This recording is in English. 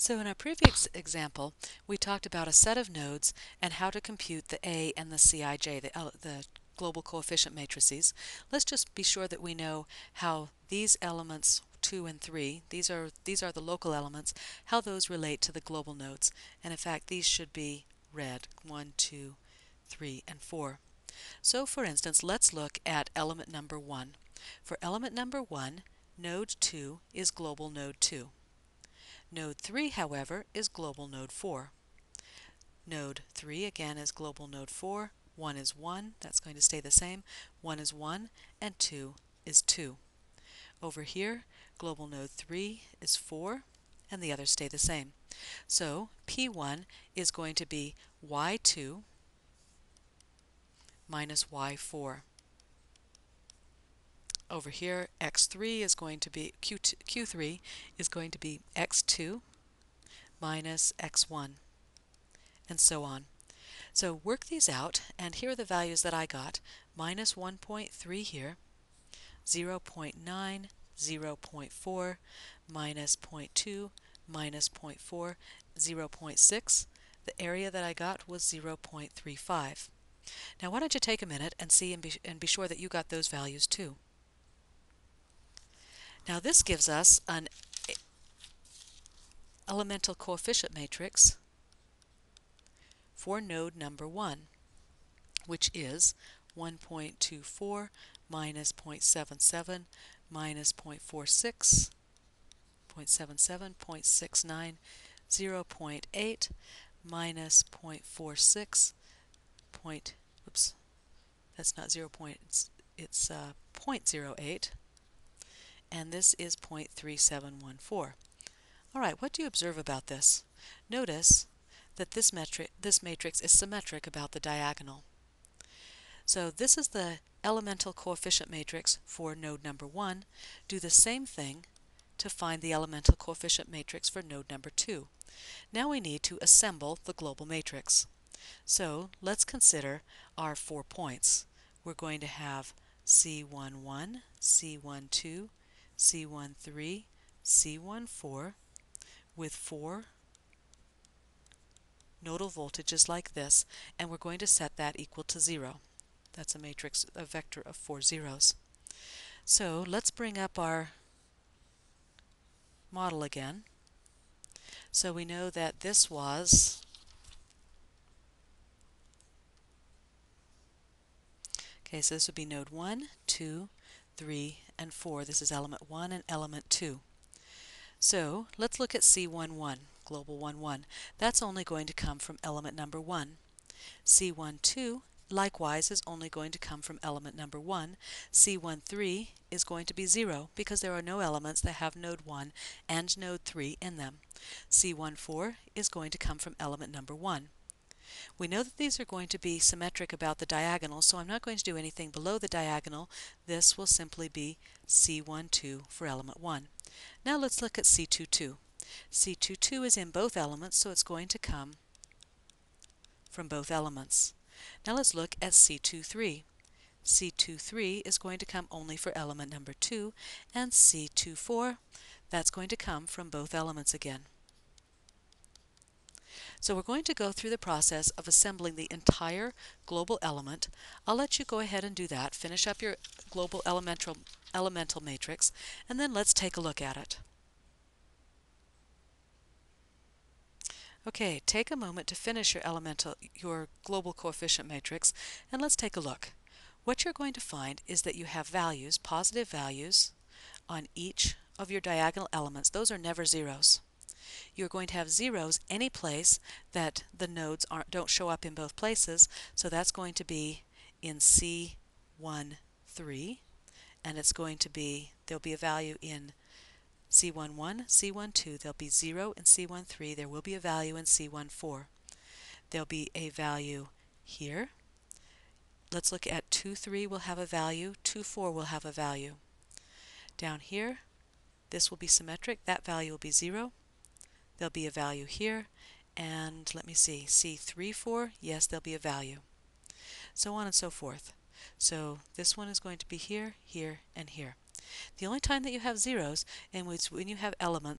So in our previous example, we talked about a set of nodes and how to compute the A and the Cij, the, the global coefficient matrices. Let's just be sure that we know how these elements 2 and 3, these are, these are the local elements, how those relate to the global nodes. And in fact, these should be red, 1, 2, 3, and 4. So for instance, let's look at element number 1. For element number 1, node 2 is global node 2. Node 3, however, is global node 4. Node 3 again is global node 4. 1 is 1, that's going to stay the same. 1 is 1, and 2 is 2. Over here, global node 3 is 4, and the others stay the same. So P1 is going to be Y2 minus Y4. Over here, x3 is going to be, Q2, Q3 is going to be x2 minus x1, and so on. So work these out, and here are the values that I got. Minus 1.3 here, 0 0.9, 0 0.4, minus 0.2, minus 0.4, 0 0.6. The area that I got was 0 0.35. Now why don't you take a minute and see and be, and be sure that you got those values too. Now this gives us an elemental coefficient matrix for node number 1, which is 1.24 minus 0.77 minus 0.46, 0.77, 0.69, 0.8 minus 0.46, point, oops, that's not 0. Point, it's, it's uh, 0.08 and this is 0.3714. All right, what do you observe about this? Notice that this, metric, this matrix is symmetric about the diagonal. So this is the elemental coefficient matrix for node number 1. Do the same thing to find the elemental coefficient matrix for node number 2. Now we need to assemble the global matrix. So let's consider our four points. We're going to have C11, C12, C13, C14 with four nodal voltages like this, and we're going to set that equal to 0. That's a matrix, a vector of four zeros. So let's bring up our model again. So we know that this was Okay, so this would be node 1, 2, 3, and 4. This is element 1 and element 2. So let's look at C11, global 1, 1. That's only going to come from element number 1. C12 likewise is only going to come from element number 1. C13 is going to be 0 because there are no elements that have node 1 and node 3 in them. C14 is going to come from element number 1. We know that these are going to be symmetric about the diagonal, so I'm not going to do anything below the diagonal. This will simply be C12 for element 1. Now let's look at C22. C22 is in both elements, so it's going to come from both elements. Now let's look at C23. C23 is going to come only for element number 2, and C24, that's going to come from both elements again. So we're going to go through the process of assembling the entire global element. I'll let you go ahead and do that. Finish up your global elemental, elemental matrix, and then let's take a look at it. Okay, take a moment to finish your elemental, your global coefficient matrix, and let's take a look. What you're going to find is that you have values, positive values, on each of your diagonal elements. Those are never zeros you're going to have zeros any place that the nodes aren't, don't show up in both places. So that's going to be in C13, and it's going to be, there'll be a value in C11, C12, there'll be 0 in C13, there will be a value in C14. There'll be a value here. Let's look at 2, 3 will have a value, 2, 4 will have a value. Down here, this will be symmetric, that value will be 0, there'll be a value here, and let me see, C3, 4, yes, there'll be a value. So on and so forth. So this one is going to be here, here, and here. The only time that you have zeros, and when you have elements,